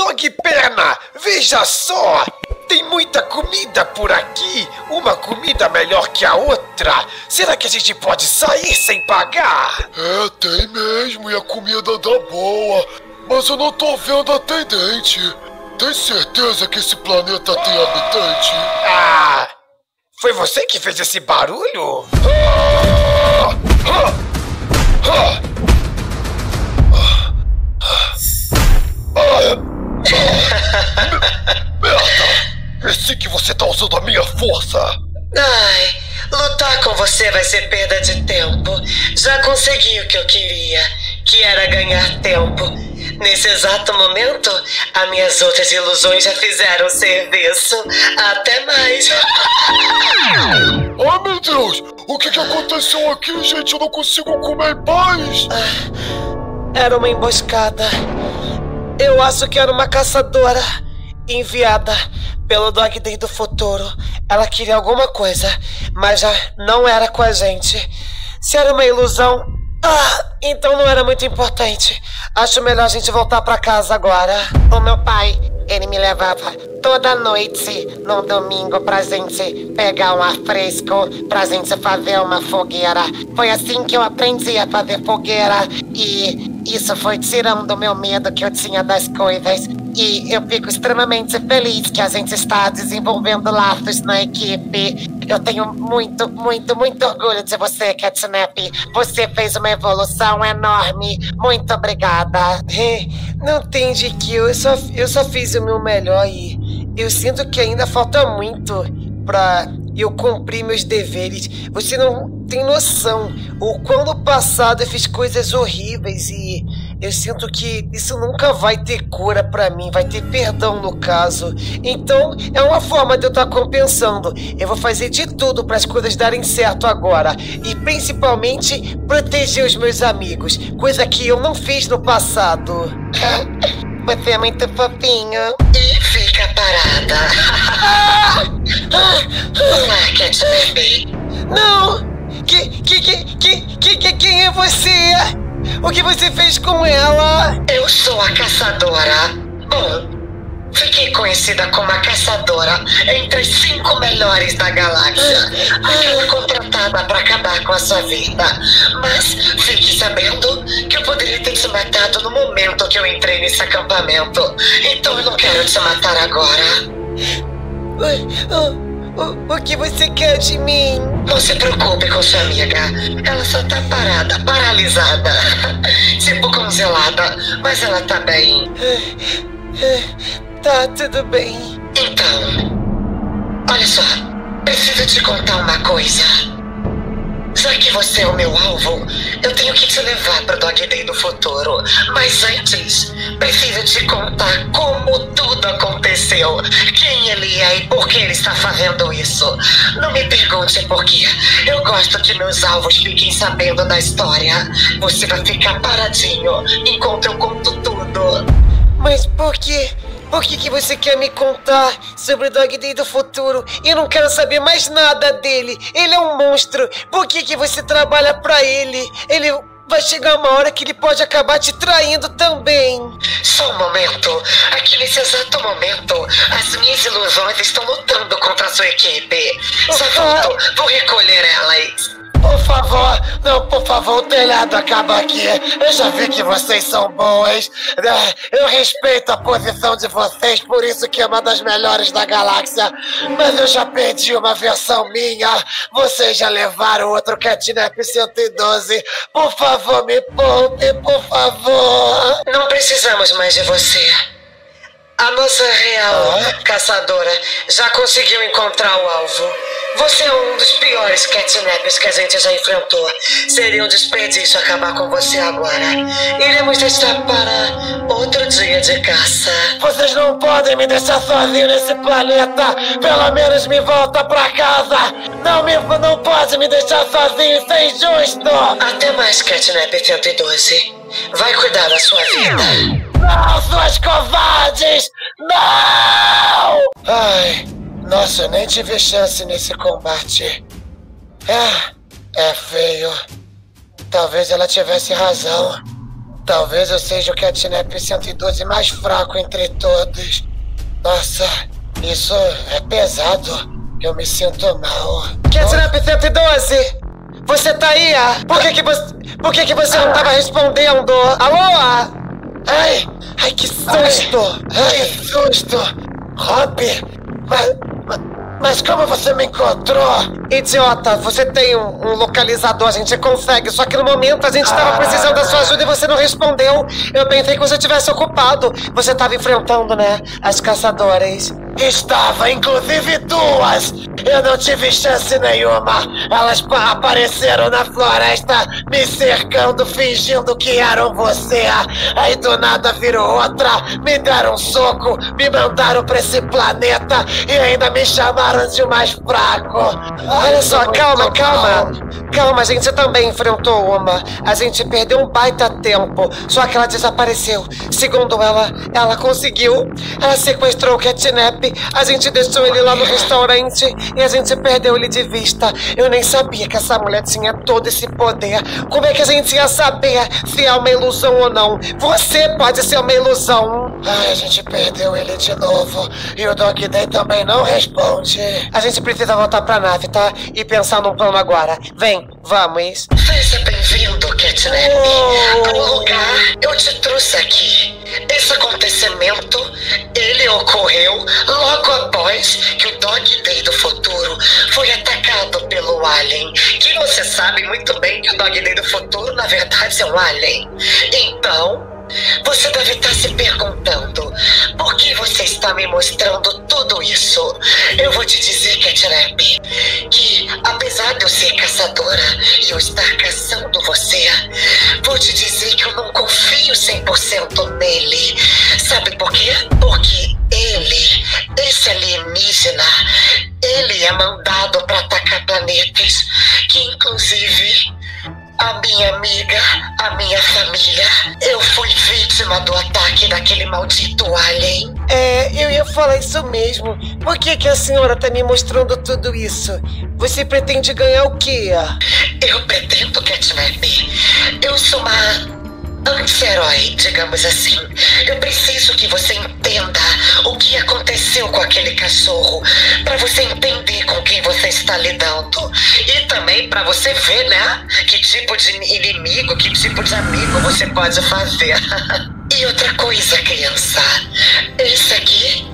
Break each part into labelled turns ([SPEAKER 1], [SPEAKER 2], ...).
[SPEAKER 1] Dog Pena, veja só! Tem muita comida por aqui, uma comida melhor que a outra. Será que a gente pode sair sem pagar?
[SPEAKER 2] É, tem mesmo, e a comida dá boa. Mas eu não tô vendo atendente. Tem certeza que esse planeta tem habitante?
[SPEAKER 1] Ah! Foi você que fez esse barulho?
[SPEAKER 2] Merda!
[SPEAKER 3] Ser perda de tempo. Já consegui o que eu queria, que era ganhar tempo. Nesse exato momento, as minhas outras ilusões já fizeram serviço. Até mais.
[SPEAKER 2] Ai meu Deus! O que, que aconteceu aqui, gente? Eu não consigo comer em paz!
[SPEAKER 3] Era uma emboscada. Eu acho que era uma caçadora enviada pelo Dog Day do futuro. Ela queria alguma coisa, mas já não era com a gente. Se era uma ilusão, ah, então não era muito importante. Acho melhor a gente voltar pra casa agora. O meu pai, ele me levava toda noite no domingo pra gente pegar um ar fresco, pra gente fazer uma fogueira. Foi assim que eu aprendi a fazer fogueira e isso foi tirando o meu medo que eu tinha das coisas. E eu fico extremamente feliz que a gente está desenvolvendo laços na equipe. Eu tenho muito, muito, muito orgulho de você, Catnap. Você fez uma evolução enorme. Muito obrigada. Não tem de que eu só, eu só fiz o meu melhor e eu sinto que ainda falta muito pra eu cumprir meus deveres. Você não tem noção o quão no passado eu fiz coisas horríveis e eu sinto que isso nunca vai ter cura pra mim, vai ter perdão no caso. Então, é uma forma de eu estar compensando. Eu vou fazer de tudo para as coisas darem certo agora e principalmente proteger os meus amigos, coisa que eu não fiz no passado. Você é muito fofinho. E fica parada. Olá, Catnap. Não! Que, que, que, que, que, que, quem é você? O que você fez com ela? Eu sou a caçadora. Bom, fiquei conhecida como a caçadora entre as cinco melhores da galáxia. Aquela contratada para acabar com a sua vida. Mas fique sabendo que eu poderia ter te matado no momento que eu entrei nesse acampamento. Então eu não quero te matar agora. O, o, que você quer de mim? Não se preocupe com sua amiga. Ela só tá parada, paralisada. tipo congelada. Mas ela tá bem. Tá tudo bem. Então, olha só. Preciso te contar uma coisa. Já que você é o meu alvo, eu tenho que te levar pro Dog Day do futuro. Mas antes, preciso te contar como tudo aconteceu. Quem ele é e por que ele está fazendo isso. Não me pergunte por quê. Eu gosto que meus alvos fiquem sabendo da história. Você vai ficar paradinho enquanto eu conto tudo. Mas por quê? Por que, que você quer me contar sobre o Dog Day do futuro? Eu não quero saber mais nada dele. Ele é um monstro. Por que, que você trabalha pra ele? Ele vai chegar uma hora que ele pode acabar te traindo também. Só um momento. Aqui nesse exato momento, as minhas ilusões estão lutando contra a sua equipe. Já volto. Vou recolher elas. Por favor, não, por favor, o telhado acaba aqui. Eu já vi que vocês são boas. Eu respeito a posição de vocês, por isso que é uma das melhores da galáxia. Mas eu já perdi uma versão minha. Vocês já levaram outro Catnap 112. Por favor, me poupe, por favor. Não precisamos mais de você. A nossa real caçadora já conseguiu encontrar o alvo. Você é um dos piores catnaps que a gente já enfrentou. Seria um desperdício acabar com você agora. Iremos deixar para outro dia de caça. Vocês não podem me deixar sozinho nesse planeta. Pelo menos me volta pra casa. Não me não pode me deixar sozinho, isso é injusto. Até mais, Catnap 112. Vai cuidar da sua vida. Não, suas covardes! Não! Ai, nossa, eu nem tive chance nesse combate. É, é feio. Talvez ela tivesse razão.
[SPEAKER 1] Talvez eu seja o Catnap 112 mais fraco entre todos. Nossa, isso é pesado. Eu me sinto mal. Catnap 112! Você tá aí? ah? Por que que você, por que que você não tava respondendo? Alô? Ai, ai que susto! Ai, que susto! Rob, mas, mas, como você me encontrou? Idiota, você tem um, um localizador, a gente consegue. Só que no momento a gente tava precisando da sua ajuda e você não respondeu. Eu pensei que você tivesse ocupado. Você tava enfrentando, né? As caçadoras. Estava, inclusive duas. Eu não tive chance nenhuma. Elas pa- apareceram na floresta, me cercando, fingindo que eram você. Aí do nada virou outra, me deram um soco, me mandaram pra esse planeta e ainda me chamaram de mais fraco. Olha só, calma, calma. Calma, a gente também enfrentou uma. A gente perdeu um baita tempo, só que ela desapareceu. Segundo ela, ela conseguiu. Ela sequestrou o Catnap, a gente deixou ele lá no restaurante e a gente perdeu ele de vista. Eu nem sabia que essa mulher tinha todo esse poder. Como é que a gente ia saber se é uma ilusão ou não? Você pode ser uma ilusão. Ai, a gente perdeu ele de novo. E o Dog Day também não responde. A gente precisa voltar pra nave, tá? E pensar num plano agora. Vem, vamos.
[SPEAKER 3] Seja bem-vindo, Catnap.
[SPEAKER 1] Oh.
[SPEAKER 3] Ao lugar eu te trouxe aqui. Esse acontecimento, ele ocorreu logo após que o Dog Day do futuro foi atacado pelo Alien. Que você sabe muito bem que o Dog Day do futuro, na verdade, é um Alien. Então, você deve estar se perguntando por que você está me mostrando tudo isso. Eu vou te dizer, Catnap, que apesar de eu ser caçadora e eu estar caçando você, vou te dizer que eu não confio 100% nele. Daquele maldito alien.
[SPEAKER 1] É, eu ia falar isso mesmo. Por que, que a senhora tá me mostrando tudo isso? Você pretende ganhar o quê?
[SPEAKER 3] Eu pretendo, Catnap. Eu sou uma anti-herói, digamos assim. Eu preciso que você entenda o que aconteceu com aquele cachorro, para você entender com quem você está lidando e também para você ver, né, que tipo de inimigo, que tipo de amigo você pode fazer. e outra coisa, criança, esse aqui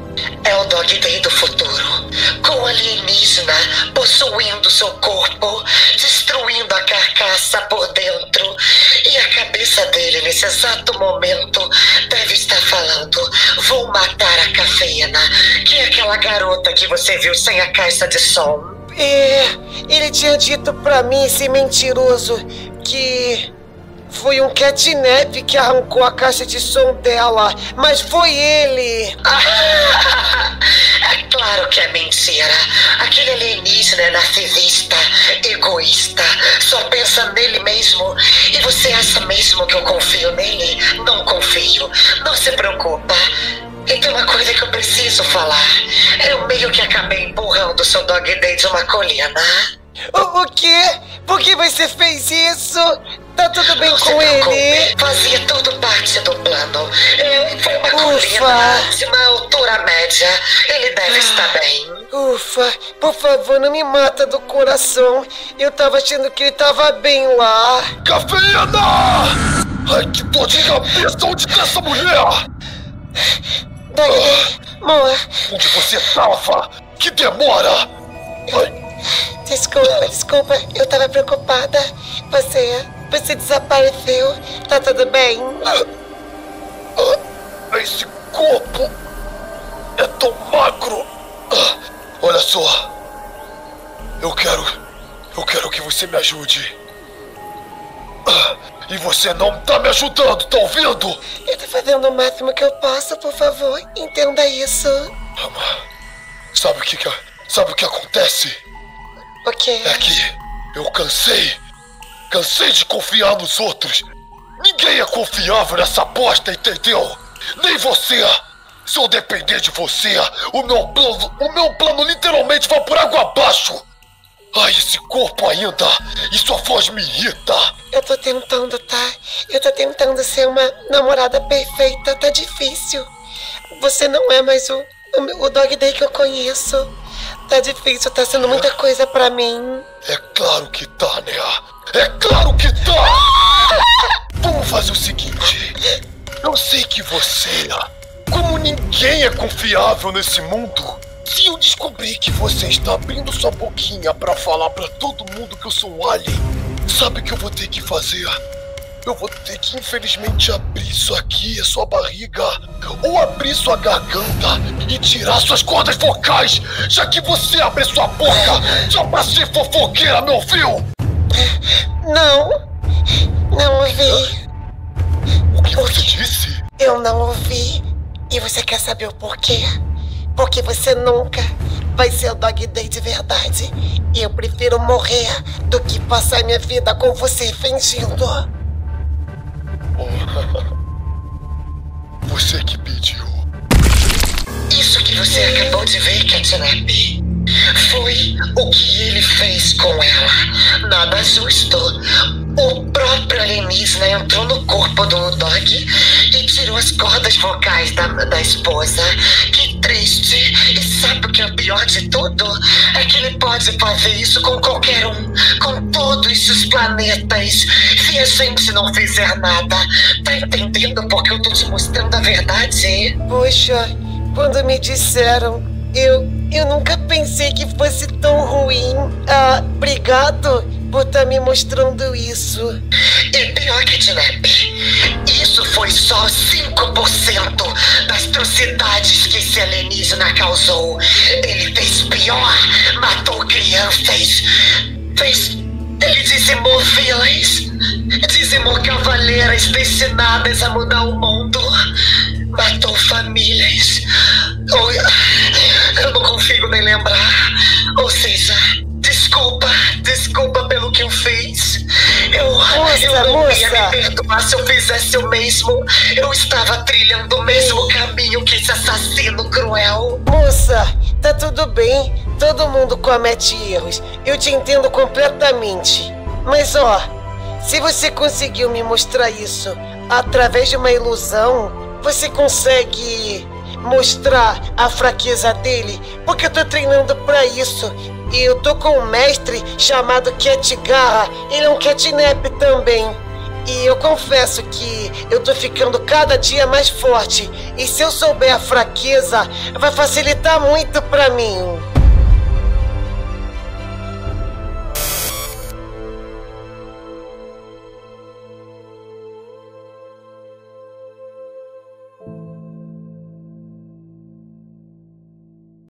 [SPEAKER 3] é o Dog Day do futuro, com alienígena possuindo seu corpo, destruindo a carcaça por dentro. E a cabeça dele, nesse exato momento, deve estar falando: Vou matar a cafeína, que é aquela garota que você viu sem a caixa de som.
[SPEAKER 1] É, ele tinha dito pra mim, esse mentiroso, que foi um catnap que arrancou a caixa de som dela, mas foi ele.
[SPEAKER 3] é claro que é mentira. Aquele alienígena é narcisista, egoísta, só pensa nele mesmo. E você acha mesmo que eu confio nele? Não confio. Não se preocupa. E tem uma coisa que eu preciso falar. Eu meio que acabei empurrando seu dog day de uma colina.
[SPEAKER 1] O, o quê? Por que você fez isso? Tá tudo bem
[SPEAKER 3] Não
[SPEAKER 1] com ele?
[SPEAKER 3] Fazia tudo parte do plano. Eu, foi uma
[SPEAKER 1] Ufa.
[SPEAKER 3] colina de uma altura média. Ele deve estar bem.
[SPEAKER 1] Ufa, por favor, não me mata do coração. Eu tava achando que ele tava bem lá.
[SPEAKER 2] Cafeína! Ai, que dor de cabeça! Onde tá essa mulher?
[SPEAKER 1] Daí, amor,
[SPEAKER 2] Onde você tava? Que demora! Ai,
[SPEAKER 1] desculpa, desculpa. Eu tava preocupada. Você, você desapareceu. Tá tudo bem?
[SPEAKER 2] ah, esse corpo é tão magro! Ah, olha só, eu quero, eu quero que você me ajude. Ah, e você não tá me ajudando, tá ouvindo?
[SPEAKER 1] Eu tô fazendo o máximo que eu posso, por favor. Entenda isso.
[SPEAKER 2] Sabe o que, que sabe o que acontece?
[SPEAKER 1] O quê?
[SPEAKER 2] É que eu cansei, cansei de confiar nos outros. Ninguém é confiável nessa aposta, entendeu? Nem você. Se eu depender de você, o meu plano, o meu plano literalmente vai por água abaixo. Ai, esse corpo ainda! E sua voz me irrita!
[SPEAKER 1] Eu tô tentando, tá? Eu tô tentando ser uma namorada perfeita, tá difícil. Você não é mais o, o, o Dog Day que eu conheço. Tá difícil, tá sendo muita coisa pra mim.
[SPEAKER 2] É claro que tá, né? É claro que tá! Vamos fazer o seguinte. Eu sei que você, como ninguém é confiável nesse mundo, se eu descobrir que você está abrindo sua boquinha para falar para todo mundo que eu sou um alien, sabe o que eu vou ter que fazer? Eu vou ter que, infelizmente, abrir isso aqui, a sua barriga, ou abrir sua garganta e tirar suas cordas vocais, já que você abre sua boca só pra ser fofoqueira, meu ouviu?
[SPEAKER 1] Não, não ouvi.
[SPEAKER 2] O que você disse?
[SPEAKER 1] Eu não ouvi. E você quer saber o porquê? Porque você nunca vai ser o Dog Day de verdade. E eu prefiro morrer do que passar minha vida com você fingindo.
[SPEAKER 2] Você que pediu.
[SPEAKER 3] Isso que você acabou de ver, Catnap, foi o que ele fez com ela. Nada justo. O próprio alienígena entrou no corpo do Dog e tirou as cordas vocais da, da esposa. Que triste. E sabe o que é o pior de tudo? É que ele pode fazer isso com qualquer um, com todos os planetas. Se a gente não fizer nada, tá entendendo porque eu tô te mostrando a verdade?
[SPEAKER 1] Poxa, quando me disseram, eu, eu nunca pensei que fosse tão ruim. Ah, obrigado por estar tá me mostrando isso.
[SPEAKER 3] E pior que Snap, isso foi só 5% das atrocidades que esse alienígena causou. Ele fez pior, matou crianças, fez. Ele dizimou vilas, dizimou cavaleiras destinadas a mudar o mundo, matou famílias. Oh, consigo nem lembrar. Ou seja, desculpa, desculpa pelo que eu fiz. Eu,
[SPEAKER 1] Moça,
[SPEAKER 3] eu não
[SPEAKER 1] moça.
[SPEAKER 3] ia me perdoar se eu fizesse o mesmo. Eu estava trilhando o mesmo caminho que esse assassino cruel.
[SPEAKER 1] Moça, tá tudo bem. Todo mundo comete erros. Eu te entendo completamente. Mas ó, se você conseguiu me mostrar isso através de uma ilusão, você consegue mostrar a fraqueza dele? Porque eu tô treinando pra isso. E eu tô com um mestre chamado Cat Garra. Ele é um catnap também. E eu confesso que eu tô ficando cada dia mais forte. E se eu souber a fraqueza, vai facilitar muito pra mim.